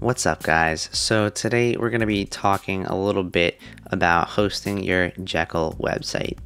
What's up guys? So today we're going to be talking a little bit about hosting your Jekyll website.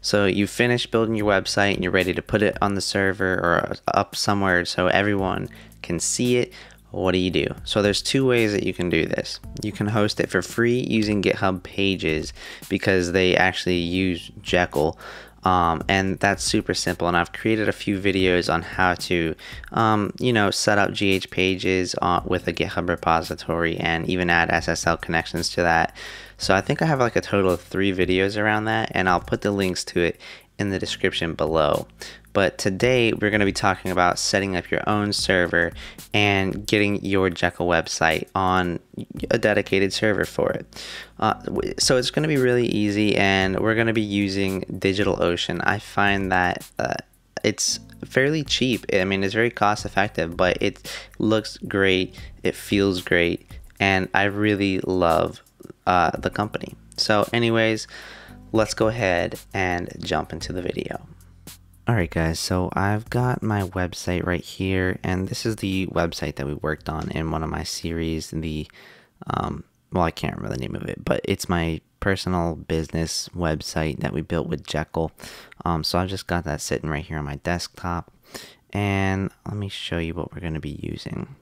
So you finished building your website and you're ready to put it on the server or up somewhere so everyone can see it. What do you do? So there's two ways that you can do this. You can host it for free using GitHub Pages because they actually use Jekyll um, and that's super simple and I've created a few videos on how to um, you know set up GH pages uh, with a GitHub repository and even add SSL connections to that so I think I have like a total of three videos around that and I'll put the links to it in the description below. But today we're going to be talking about setting up your own server and getting your Jekyll website on a dedicated server for it. Uh, so it's going to be really easy and we're going to be using DigitalOcean. I find that uh, it's fairly cheap. I mean, it's very cost effective, but it looks great, it feels great, and I really love uh, the company. So anyways, let's go ahead and jump into the video. Alright guys, so I've got my website right here, and this is the website that we worked on in one of my series, the, um, well I can't remember the name of it, but it's my personal business website that we built with Jekyll. Um, so I've just got that sitting right here on my desktop, and let me show you what we're going to be using.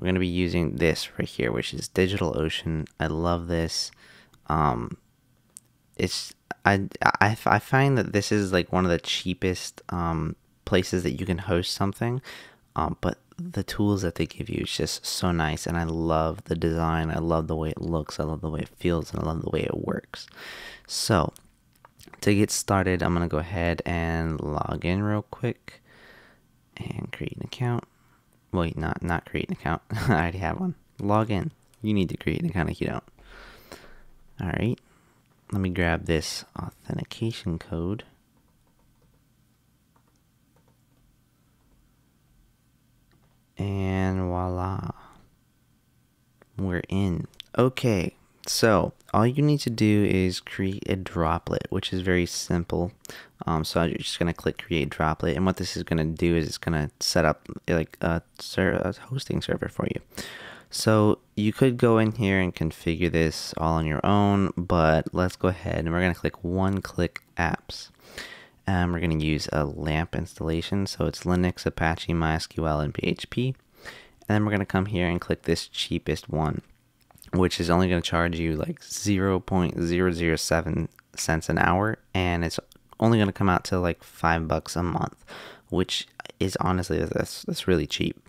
We're going to be using this right here, which is DigitalOcean. I love this. Um, it's I, I, I find that this is like one of the cheapest um, places that you can host something, um, but the tools that they give you is just so nice, and I love the design. I love the way it looks. I love the way it feels, and I love the way it works. So to get started, I'm gonna go ahead and log in real quick and create an account. Wait, not not create an account. I already have one. Log in. You need to create an account if you don't. All right let me grab this authentication code. And voila. We're in. Okay, so all you need to do is create a droplet, which is very simple. Um, so I'm just going to click create droplet. And what this is going to do is it's going to set up like a, a hosting server for you. So you could go in here and configure this all on your own, but let's go ahead and we're going to click one click apps. And we're going to use a LAMP installation. So it's Linux, Apache, MySQL, and PHP. And then we're going to come here and click this cheapest one, which is only going to charge you like 0.007 cents an hour. And it's only going to come out to like five bucks a month, which is honestly, that's, that's really cheap.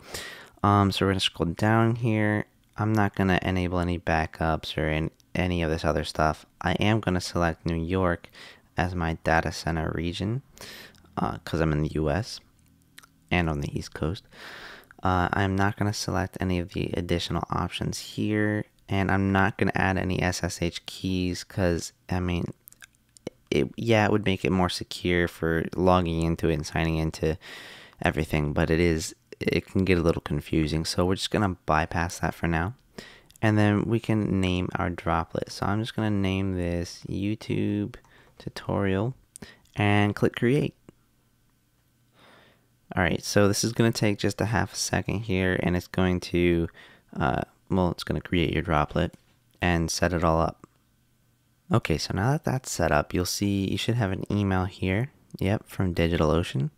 Um, so we're going to scroll down here. I'm not going to enable any backups or in, any of this other stuff. I am going to select New York as my data center region because uh, I'm in the US and on the East Coast. Uh, I'm not going to select any of the additional options here and I'm not going to add any SSH keys because, I mean, it, yeah, it would make it more secure for logging into it and signing into everything, but it is it can get a little confusing. So we're just going to bypass that for now. And then we can name our droplet. So I'm just going to name this YouTube tutorial and click create. Alright, so this is going to take just a half a second here and it's going to, uh, well, it's going to create your droplet and set it all up. Okay, so now that that's set up, you'll see you should have an email here. Yep, from DigitalOcean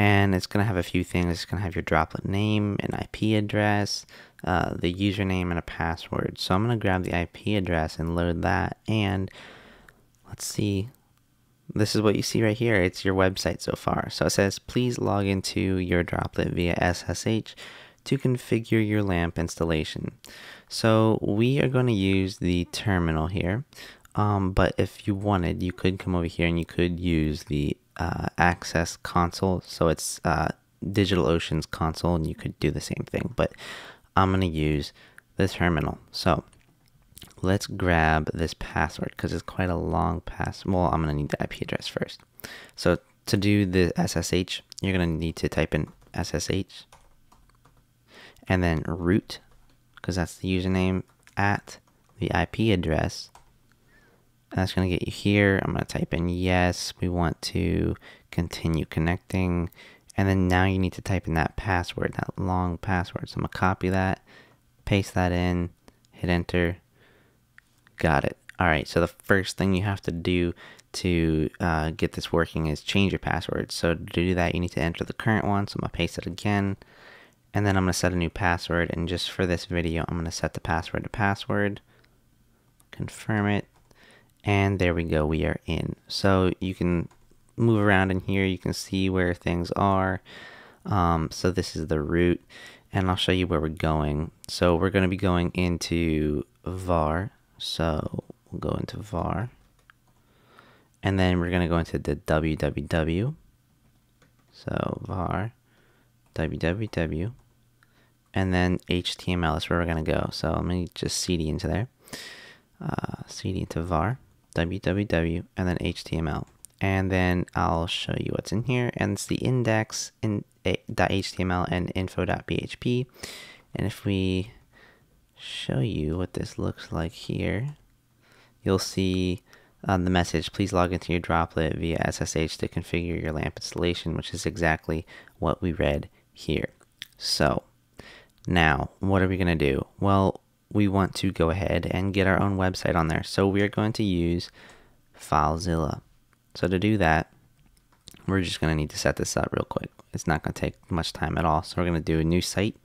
and it's going to have a few things. It's going to have your droplet name, an IP address, uh, the username, and a password. So I'm going to grab the IP address and load that. And let's see. This is what you see right here. It's your website so far. So it says, please log into your droplet via SSH to configure your LAMP installation. So we are going to use the terminal here. Um, but if you wanted, you could come over here and you could use the uh, access console. So it's uh, DigitalOcean's console, and you could do the same thing. But I'm going to use the terminal. So let's grab this password because it's quite a long pass. Well, I'm going to need the IP address first. So to do the SSH, you're going to need to type in SSH and then root because that's the username at the IP address that's going to get you here. I'm going to type in yes. We want to continue connecting. And then now you need to type in that password, that long password. So I'm going to copy that paste that in, hit enter. Got it. All right, so the first thing you have to do to uh, get this working is change your password. So to do that, you need to enter the current one. So I'm gonna paste it again, and then I'm gonna set a new password. And just for this video, I'm gonna set the password to password, confirm it, and there we go, we are in. So you can move around in here, you can see where things are. Um, so this is the root, and I'll show you where we're going. So we're gonna be going into var. So we'll go into var and then we're going to go into the www. So var www. And then HTML is where we're going to go. So let me just cd into there. Uh, cd into var www and then HTML. And then I'll show you what's in here. And it's the index in .html and info.php. And if we show you what this looks like here, you'll see on the message, please log into your droplet via SSH to configure your LAMP installation, which is exactly what we read here. So now what are we going to do? Well, we want to go ahead and get our own website on there. So we are going to use FileZilla. So to do that, we're just going to need to set this up real quick. It's not going to take much time at all. So we're going to do a new site.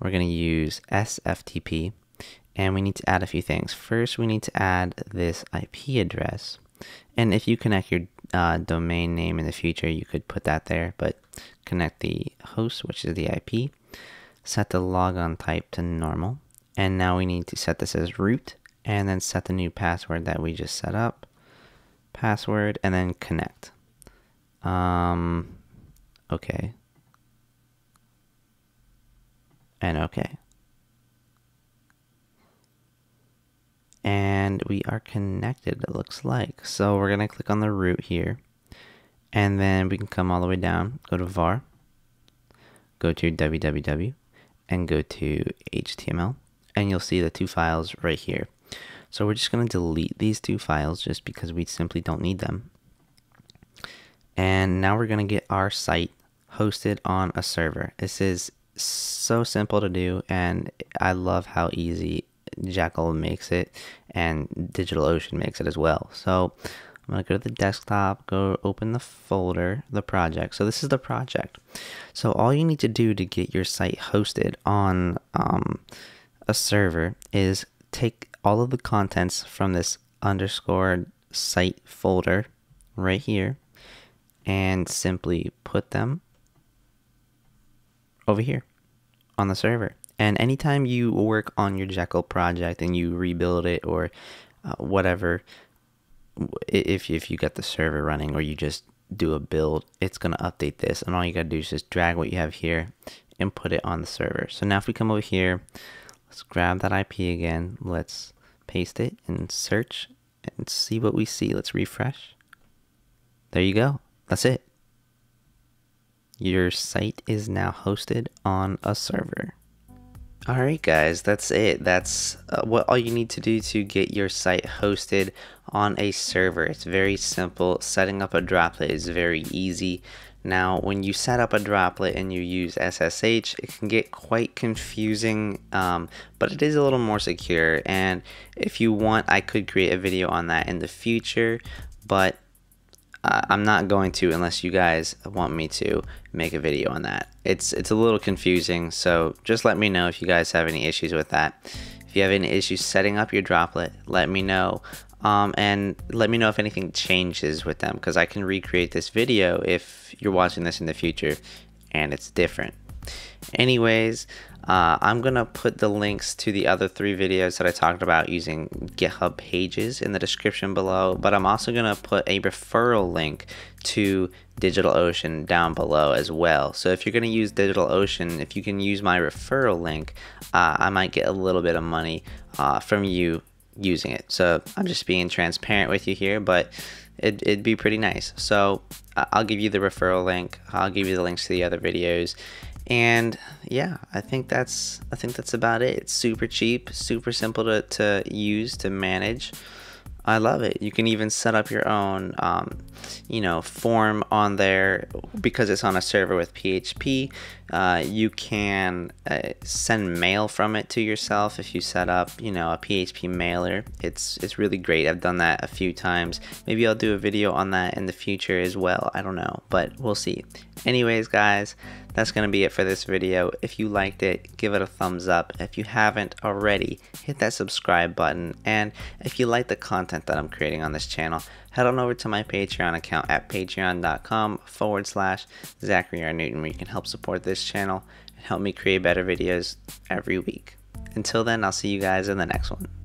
We're going to use SFTP and we need to add a few things. First, we need to add this IP address. And if you connect your uh, domain name in the future, you could put that there, but connect the host, which is the IP, set the logon type to normal. And now we need to set this as root and then set the new password that we just set up, password, and then connect. Um, okay. And okay. and we are connected it looks like so we're gonna click on the root here and then we can come all the way down go to var go to www and go to html and you'll see the two files right here. So we're just going to delete these two files just because we simply don't need them. And now we're going to get our site hosted on a server. This is so simple to do and I love how easy Jekyll makes it, and DigitalOcean makes it as well. So I'm to go to the desktop, go open the folder, the project. So this is the project. So all you need to do to get your site hosted on um, a server is take all of the contents from this underscore site folder right here and simply put them over here on the server. And anytime you work on your Jekyll project and you rebuild it or uh, whatever, if if you get the server running or you just do a build, it's gonna update this, and all you gotta do is just drag what you have here and put it on the server. So now if we come over here, let's grab that IP again, let's paste it and search and see what we see. Let's refresh. There you go. That's it. Your site is now hosted on a server. Alright guys, that's it. That's uh, what all you need to do to get your site hosted on a server. It's very simple. Setting up a droplet is very easy. Now, when you set up a droplet and you use SSH, it can get quite confusing, um, but it is a little more secure. And if you want, I could create a video on that in the future, but uh, I'm not going to unless you guys want me to make a video on that. It's it's a little confusing, so just let me know if you guys have any issues with that. If you have any issues setting up your droplet, let me know. Um, and let me know if anything changes with them because I can recreate this video if you're watching this in the future and it's different. Anyways, uh, I'm going to put the links to the other three videos that I talked about using GitHub pages in the description below, but I'm also going to put a referral link to DigitalOcean down below as well. So if you're going to use DigitalOcean, if you can use my referral link, uh, I might get a little bit of money uh, from you using it. So I'm just being transparent with you here, but it, it'd be pretty nice. So I'll give you the referral link. I'll give you the links to the other videos and yeah i think that's i think that's about it it's super cheap super simple to, to use to manage I love it. You can even set up your own, um, you know, form on there because it's on a server with PHP. Uh, you can uh, send mail from it to yourself if you set up, you know, a PHP mailer. It's it's really great. I've done that a few times. Maybe I'll do a video on that in the future as well. I don't know, but we'll see. Anyways, guys, that's going to be it for this video. If you liked it, give it a thumbs up. If you haven't already, hit that subscribe button. And if you like the content that I'm creating on this channel, head on over to my Patreon account at patreon.com forward slash Zachary R. Newton where you can help support this channel and help me create better videos every week. Until then, I'll see you guys in the next one.